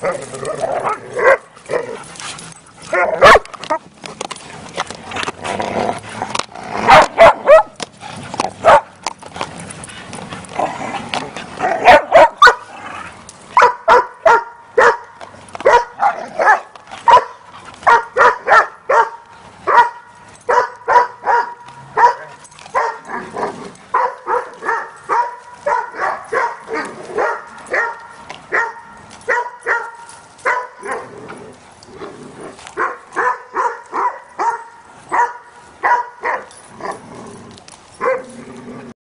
Так,